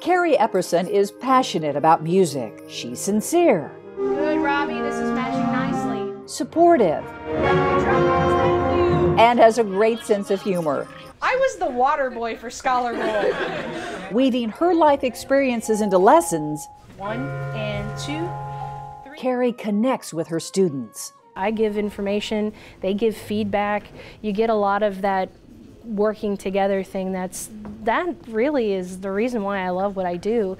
Carrie Epperson is passionate about music. She's sincere. Good, Robbie. This is matching nicely. Supportive. And has a great sense of humor. I was the water boy for Scholar Bowl. Weaving her life experiences into lessons, One and two. Carrie connects with her students. I give information, they give feedback. You get a lot of that working together thing that's that really is the reason why I love what I do.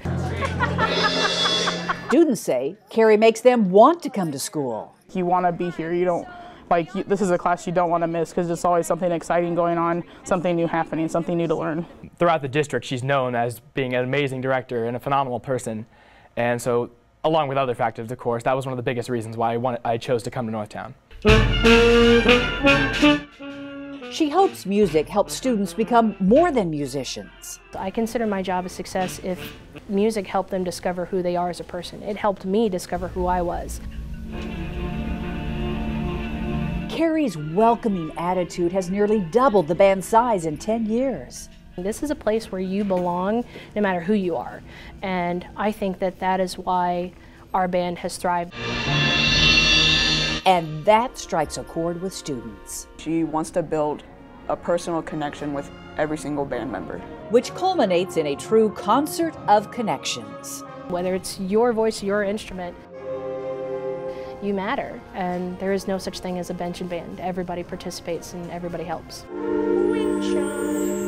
Students say Carrie makes them want to come to school. You want to be here. You don't like you, this is a class you don't want to miss because there's always something exciting going on, something new happening, something new to learn. Throughout the district, she's known as being an amazing director and a phenomenal person. And so, along with other factors, of course, that was one of the biggest reasons why I, wanted, I chose to come to Northtown. She hopes music helps students become more than musicians. I consider my job a success if music helped them discover who they are as a person. It helped me discover who I was. Carrie's welcoming attitude has nearly doubled the band's size in 10 years. This is a place where you belong no matter who you are. And I think that that is why our band has thrived. And that strikes a chord with students. She wants to build a personal connection with every single band member. Which culminates in a true concert of connections. Whether it's your voice, your instrument, you matter. And there is no such thing as a bench and band. Everybody participates and everybody helps. Wind chimes.